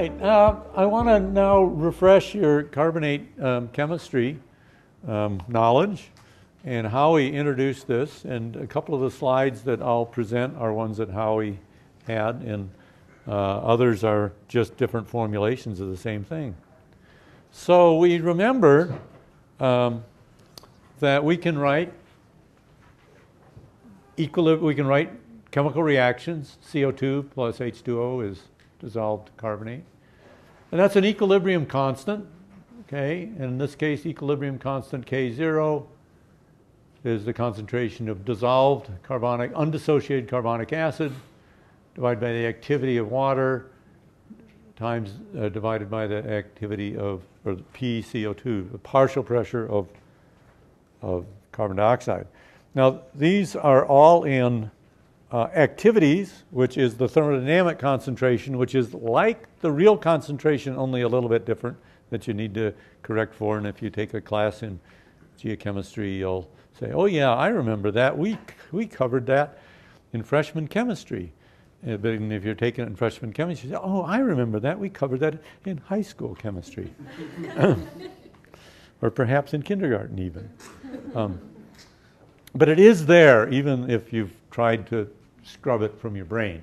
right. Uh, I want to now refresh your carbonate um, chemistry um, knowledge and Howie introduced this. And a couple of the slides that I'll present are ones that Howie had, and uh, others are just different formulations of the same thing. So we remember um, that we can write equilib- we can write chemical reactions. CO2 plus H2O is dissolved carbonate. And that's an equilibrium constant, okay? And in this case, equilibrium constant K0 is the concentration of dissolved carbonic, undissociated carbonic acid divided by the activity of water times uh, divided by the activity of, or the PCO2, the partial pressure of, of carbon dioxide. Now, these are all in uh, activities, which is the thermodynamic concentration, which is like the real concentration, only a little bit different that you need to correct for. And if you take a class in geochemistry, you'll say, oh, yeah, I remember that. We, we covered that in freshman chemistry. Uh, but if you're taking it in freshman chemistry, you say, oh, I remember that. We covered that in high school chemistry. or perhaps in kindergarten, even. Um, but it is there, even if you've tried to scrub it from your brain.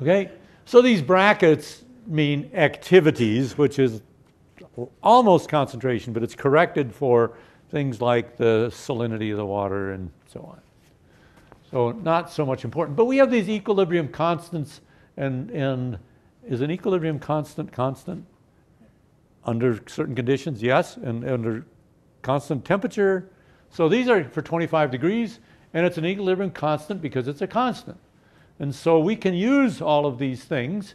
Okay? So these brackets mean activities, which is almost concentration, but it's corrected for things like the salinity of the water and so on. So not so much important. But we have these equilibrium constants, and, and is an equilibrium constant constant? Under certain conditions, yes, and under constant temperature. So these are for 25 degrees, and it's an equilibrium constant because it's a constant. And so we can use all of these things.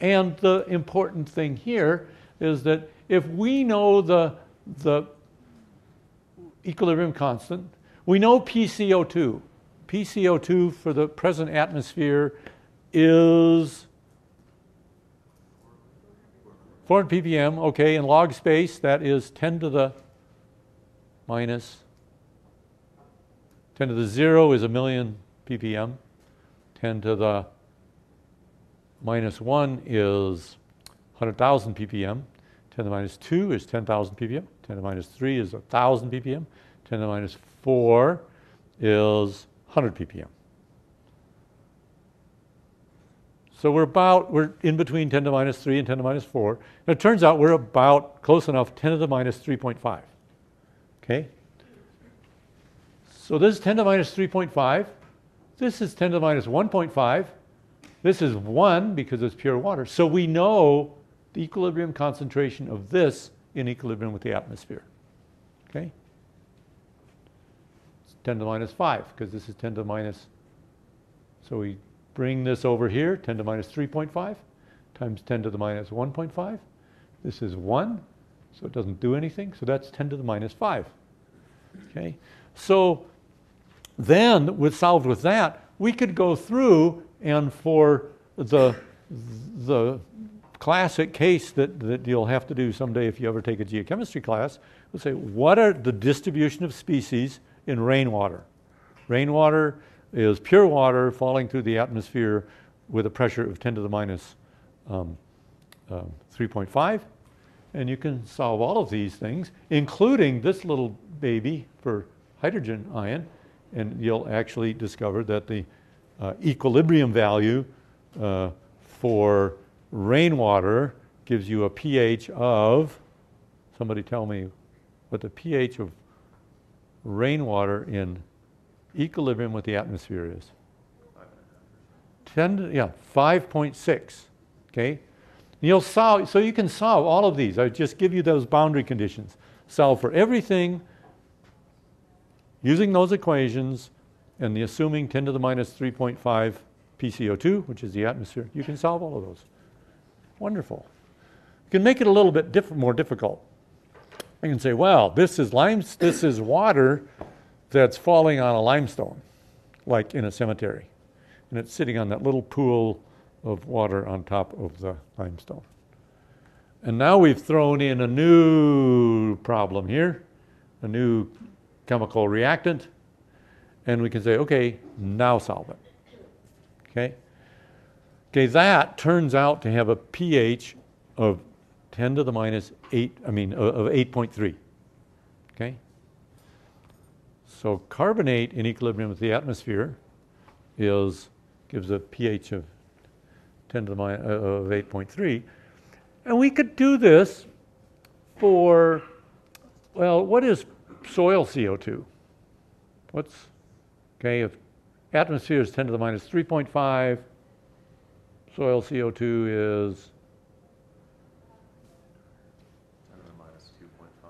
And the important thing here is that if we know the, the equilibrium constant. We know PCO2. PCO2 for the present atmosphere is 400 ppm. Okay, in log space, that is 10 to the minus 10 to the 0 is a million ppm. 10 to the minus 1 is 100,000 ppm. 10 to the minus 2 is 10,000 ppm. 10 to the minus 3 is 1,000 ppm. 10 to the minus 4 is 100 ppm. So we're about, we're in between 10 to the minus 3 and 10 to the minus 4. And it turns out we're about close enough 10 to the minus 3.5. Okay? So this is 10 to the minus 3.5. This is 10 to the minus 1.5. This is 1 because it's pure water. So we know the equilibrium concentration of this in equilibrium with the atmosphere. Okay? It's 10 to the minus 5, because this is 10 to the minus. So we bring this over here, 10 to the minus 3.5 times 10 to the minus 1.5. This is 1, so it doesn't do anything. So that's 10 to the minus 5. Okay? So then, with solved with that, we could go through and for the, the classic case that, that you'll have to do someday if you ever take a geochemistry class. We'll say, what are the distribution of species in rainwater? Rainwater is pure water falling through the atmosphere with a pressure of 10 to the minus, um, um, 3.5. And you can solve all of these things, including this little baby for hydrogen ion. And you'll actually discover that the uh, equilibrium value uh, for rainwater gives you a pH of, somebody tell me what the pH of rainwater in equilibrium with the atmosphere is. 10, yeah, 5.6, okay? You'll solve, so you can solve all of these. I just give you those boundary conditions. Solve for everything using those equations and the assuming 10 to the minus 3.5 PCO2, which is the atmosphere. You can solve all of those. Wonderful. You can make it a little bit diff- more difficult. I can say, well, this is lime, this is water that's falling on a limestone, like in a cemetery. And it's sitting on that little pool of water on top of the limestone. And now we've thrown in a new problem here, a new chemical reactant, and we can say, okay, now solve it. Okay? Okay, that turns out to have a pH of 10 to the minus 8, I mean, of of 8.3. Okay? So carbonate in equilibrium with the atmosphere is, gives a pH of 10 to the minus, uh, of 8.3. And we could do this for, well, what is soil CO2? What's, okay, if atmosphere is 10 to the minus 3.5, soil CO2 is 10 to the minus 2.5.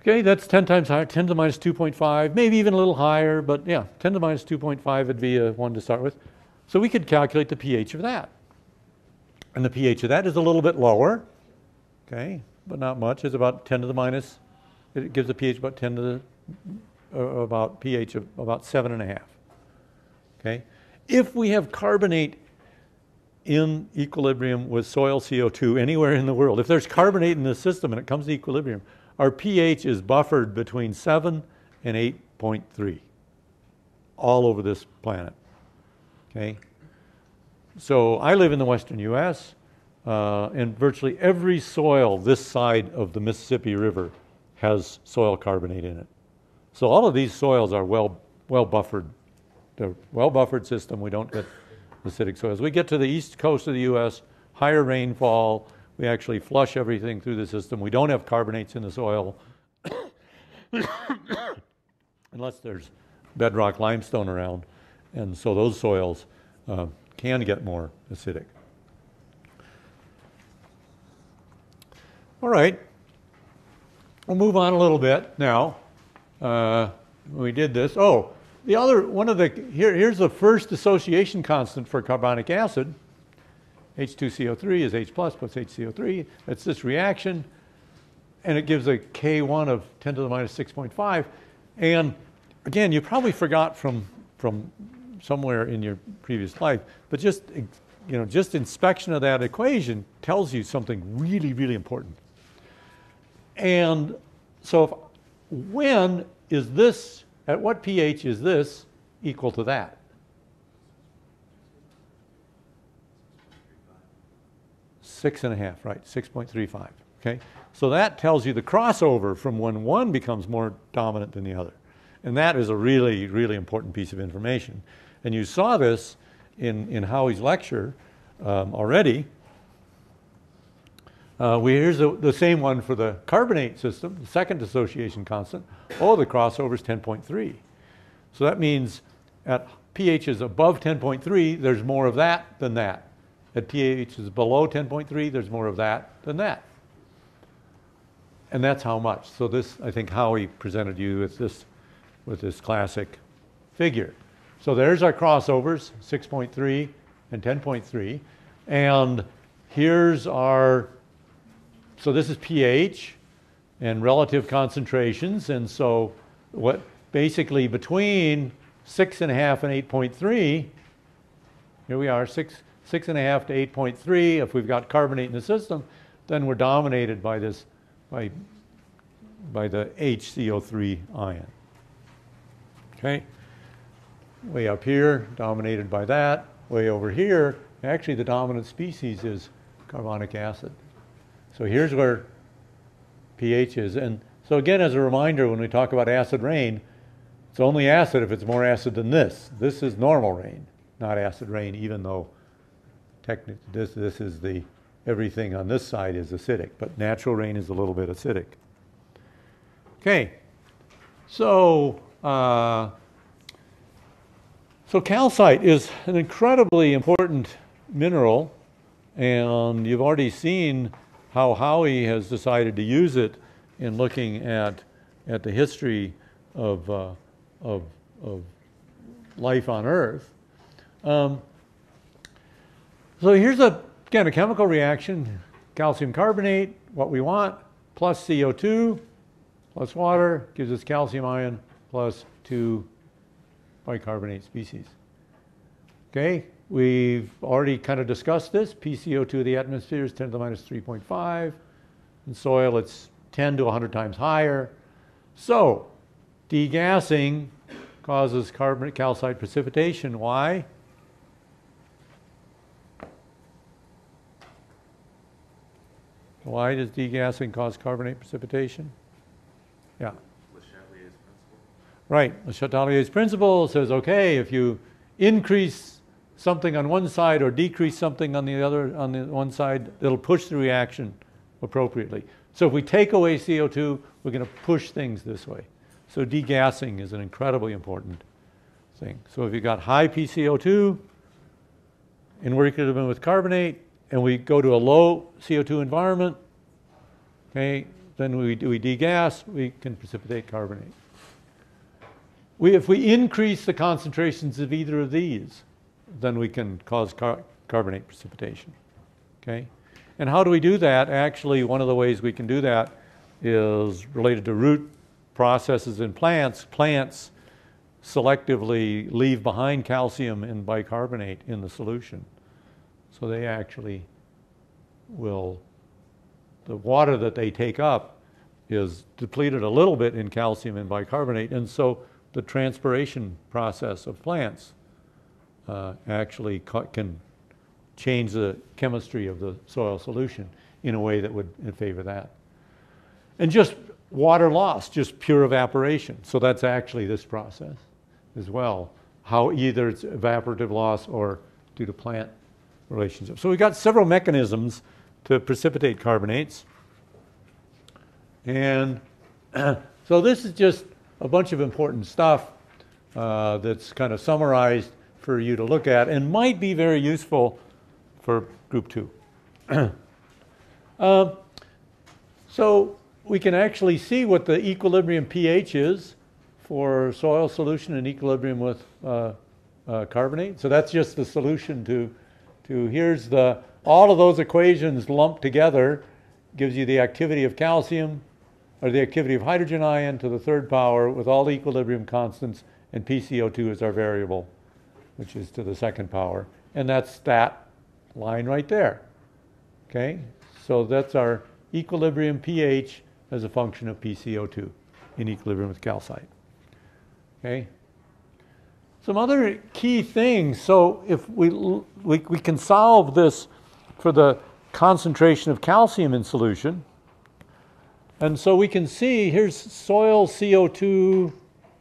Okay, that's 10 times higher, 10 to the minus 2.5, maybe even a little higher, but yeah, 10 to the minus 2.5 would be a one to start with. So we could calculate the pH of that. And the pH of that is a little bit lower, okay, but not much. It's about 10 to the minus, it gives a pH about 10 to the, uh, about pH of about 7.5. Okay? If we have carbonate in equilibrium with soil CO2 anywhere in the world, if there's carbonate in the system and it comes to equilibrium, our pH is buffered between 7 and 8.3 all over this planet. Okay? So I live in the western US, uh, and virtually every soil this side of the Mississippi River has soil carbonate in it. So all of these soils are well, well buffered. They're well buffered system. We don't get acidic soils. We get to the east coast of the US, higher rainfall. We actually flush everything through the system. We don't have carbonates in the soil unless there's bedrock limestone around. And so those soils uh, can get more acidic. All right. We'll move on a little bit now. Uh, we did this. Oh, the other one of the here, here's the first association constant for carbonic acid. H2CO3 is H plus plus HCO3. That's this reaction, and it gives a K1 of 10 to the minus 6.5. And again, you probably forgot from from somewhere in your previous life, but just you know, just inspection of that equation tells you something really, really important. And so, if, when is this, at what pH is this equal to that? Six and a half, right, 6.35, okay? So that tells you the crossover from when one becomes more dominant than the other. And that is a really, really important piece of information. And you saw this in, in Howie's lecture um, already. Uh, we, here's the, the, same one for the carbonate system, the second dissociation constant. Oh, the crossover is 10.3. So that means at pHs above 10.3, there's more of that than that. At pHs below 10.3, there's more of that than that. And that's how much. So this, I think Howie presented you with this, with this classic figure. So there's our crossovers, 6.3 and 10.3. And here's our, so this is pH and relative concentrations. And so what basically between six and a half and 8.3, here we are, six, six and a half to 8.3. If we've got carbonate in the system, then we're dominated by this, by, by the HCO3 ion. Okay? way up here, dominated by that. Way over here, actually the dominant species is carbonic acid. So here's where pH is. And so again, as a reminder, when we talk about acid rain, it's only acid if it's more acid than this. This is normal rain, not acid rain, even though technically this, this is the, everything on this side is acidic, but natural rain is a little bit acidic. Okay, so uh, so calcite is an incredibly important mineral, and you've already seen how Howie has decided to use it in looking at, at the history of, uh, of, of life on Earth. Um, so here's a, again, a chemical reaction, calcium carbonate, what we want, plus CO2, plus water, gives us calcium ion, plus 2 bicarbonate species. Okay, we've already kind of discussed this. PCO2 of the atmosphere is 10 to the minus 3.5. In soil, it's 10 to 100 times higher. So, degassing causes carbonate calcite precipitation. Why? Why does degassing cause carbonate precipitation? Yeah. Le Chatelier's principle. Right. Le Chatelier's principle says, okay, if you increase something on one side or decrease something on the other on the one side, it'll push the reaction appropriately. So if we take away CO2, we're going to push things this way. So degassing is an incredibly important thing. So if you've got high PCO2 in equilibrium with carbonate, and we go to a low CO2 environment, okay, then we, we degas, we can precipitate carbonate. We, if we increase the concentrations of either of these, then we can cause car- carbonate precipitation. Okay? And how do we do that? Actually, one of the ways we can do that is related to root processes in plants. Plants selectively leave behind calcium and bicarbonate in the solution. So they actually will, the water that they take up is depleted a little bit in calcium and bicarbonate. And so the transpiration process of plants uh, actually can change the chemistry of the soil solution in a way that would favor that. And just water loss, just pure evaporation. So that's actually this process as well, how either it's evaporative loss or due to plant relationship. So we've got several mechanisms to precipitate carbonates. And so this is just a bunch of important stuff uh, that's kind of summarized for you to look at and might be very useful for group two. uh, so we can actually see what the equilibrium pH is for soil solution in equilibrium with uh, uh, carbonate. So that's just the solution to, to here's the, all of those equations lumped together gives you the activity of calcium or the activity of hydrogen ion to the third power with all the equilibrium constants and PCO2 is our variable which is to the second power. And that's that line right there. Okay? So that's our equilibrium pH as a function of PCO2 in equilibrium with calcite. Okay? Some other key things. So if we, we, we can solve this for the concentration of calcium in solution. And so we can see here's soil CO2,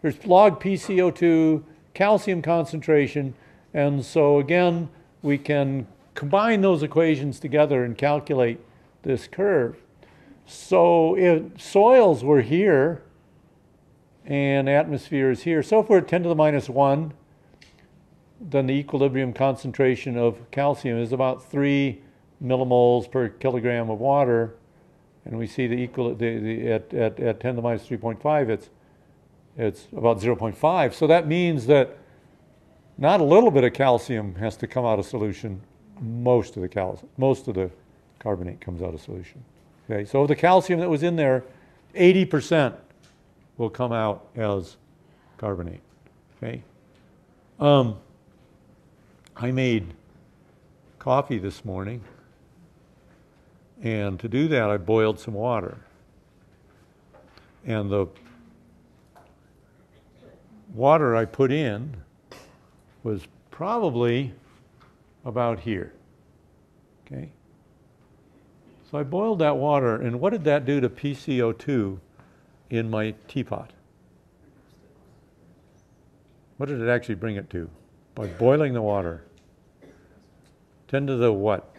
here's log PCO2, calcium concentration. And so again, we can combine those equations together and calculate this curve. So if soils were here and atmosphere is here, so if we're at 10 to the minus 1, then the equilibrium concentration of calcium is about 3 millimoles per kilogram of water. And we see the equal the, the, at, at, at 10 to the minus 3.5, it's it's about 0.5. So that means that not a little bit of calcium has to come out of solution. Most of the calcium, most of the carbonate comes out of solution. Okay, so the calcium that was in there, 80% will come out as carbonate. Okay. Um, I made coffee this morning, and to do that, I boiled some water. And the water I put in was probably about here. Okay? So I boiled that water, and what did that do to PCO2 in my teapot? What did it actually bring it to? By boiling the water. 10 to the what?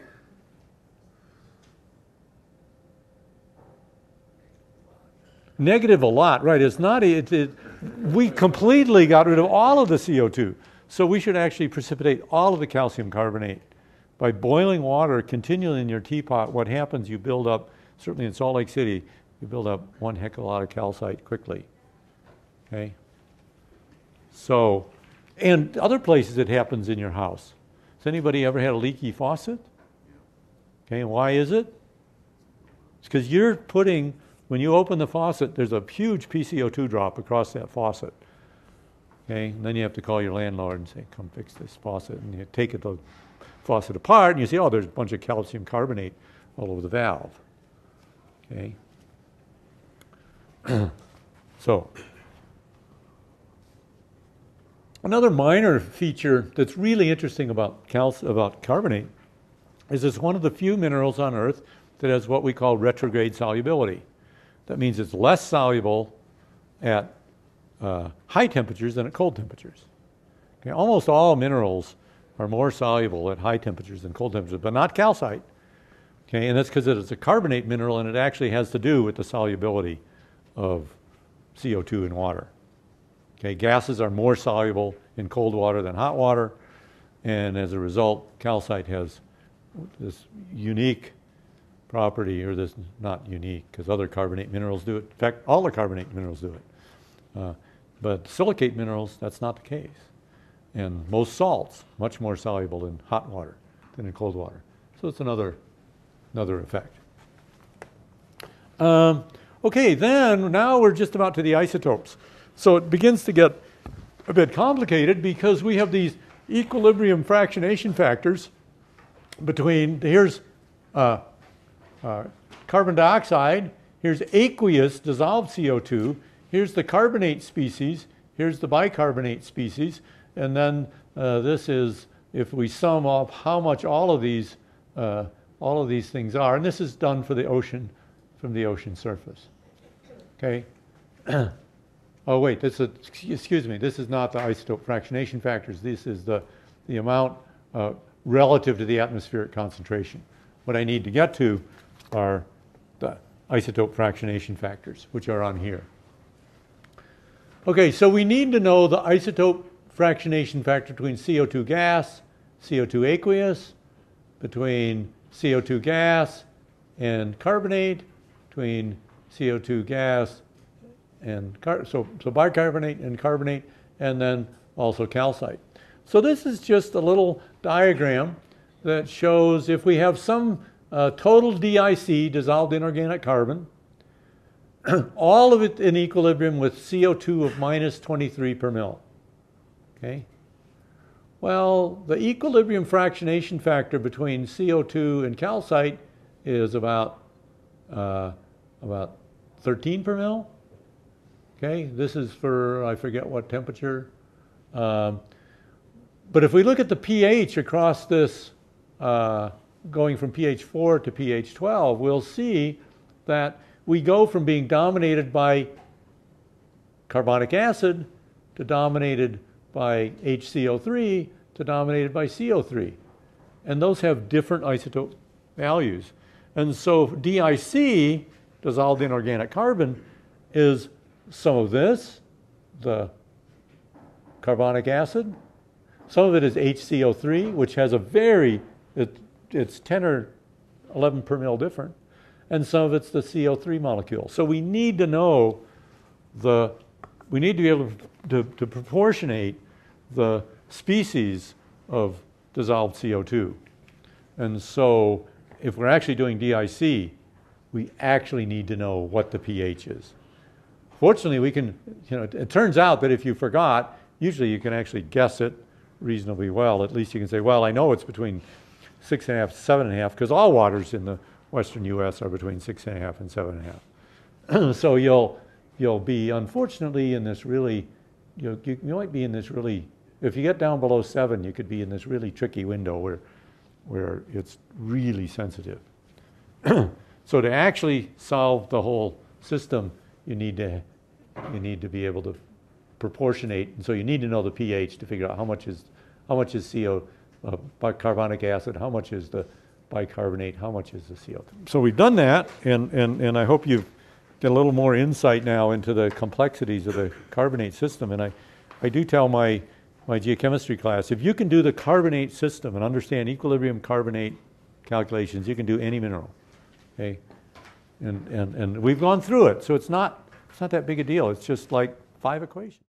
Negative a lot, right? It's not, it, it, we completely got rid of all of the CO2. So we should actually precipitate all of the calcium carbonate. By boiling water continually in your teapot, what happens, you build up, certainly in Salt Lake City, you build up one heck of a lot of calcite quickly. Okay? So, and other places it happens in your house. Has anybody ever had a leaky faucet? Okay, and why is it? It's because you're putting when you open the faucet, there's a huge PCO2 drop across that faucet. Okay, and then you have to call your landlord and say, come fix this faucet. And you take it, the faucet apart and you see, oh, there's a bunch of calcium carbonate all over the valve. Okay. so, another minor feature that's really interesting about, cal- about carbonate is it's one of the few minerals on Earth that has what we call retrograde solubility. That means it's less soluble at uh, high temperatures than at cold temperatures. Okay, almost all minerals are more soluble at high temperatures than cold temperatures, but not calcite. Okay, and that's because it's a carbonate mineral and it actually has to do with the solubility of CO2 in water. Okay, gases are more soluble in cold water than hot water, and as a result, calcite has this unique property, or this not unique, because other carbonate minerals do it. In fact, all the carbonate minerals do it. Uh, but silicate minerals, that's not the case. And most salts, much more soluble in hot water than in cold water. So it's another, another effect. Um, okay, then now we're just about to the isotopes. So it begins to get a bit complicated because we have these equilibrium fractionation factors between, here's uh, uh, carbon dioxide, here's aqueous dissolved CO2, here's the carbonate species, here's the bicarbonate species, and then uh, this is, if we sum up how much all of these, uh, all of these things are, and this is done for the ocean, from the ocean surface. Okay? oh wait, this is, excuse me, this is not the isotope fractionation factors, this is the, the amount uh, relative to the atmospheric concentration. What I need to get to are the isotope fractionation factors, which are on here. Okay, so we need to know the isotope fractionation factor between CO2 gas, CO2 aqueous, between CO2 gas and carbonate, between CO2 gas and so, so bicarbonate and carbonate, and then also calcite. So this is just a little diagram that shows if we have some uh, total DIC, dissolved inorganic carbon, all of it in equilibrium with CO2 of minus 23 per mil. Okay? Well, the equilibrium fractionation factor between CO2 and calcite is about, uh, about 13 per mil. Okay, this is for, I forget what temperature. Um, but if we look at the pH across this, uh, going from pH 4 to pH 12, we'll see that we go from being dominated by carbonic acid to dominated by HCO3 to dominated by CO3. And those have different isotope values. And so DIC, dissolved inorganic carbon, is some of this, the carbonic acid. Some of it is HCO3, which has a very, it, it's 10 or 11 per mil different. And some of it's the CO3 molecule. So we need to know the, we need to be able to, to proportionate the species of dissolved CO2. And so if we're actually doing DIC, we actually need to know what the pH is. Fortunately, we can, you know, it turns out that if you forgot, usually you can actually guess it reasonably well. At least you can say, well, I know it's between six and a half, seven and a half, because all waters in the western U.S. are between six and a half and seven and a half. so you'll you'll be unfortunately in this really, you, you might be in this really. If you get down below seven, you could be in this really tricky window where where it's really sensitive. so to actually solve the whole system, you need to you need to be able to proportionate, and so you need to know the pH to figure out how much is how much is CO uh, bicarbonic acid, how much is the bicarbonate, how much is the CO2. So we've done that, and, and, and I hope you've get a little more insight now into the complexities of the carbonate system. And I, I do tell my, my geochemistry class, if you can do the carbonate system and understand equilibrium carbonate calculations, you can do any mineral. Okay? And, and, and we've gone through it, so it's not, it's not that big a deal. It's just like five equations.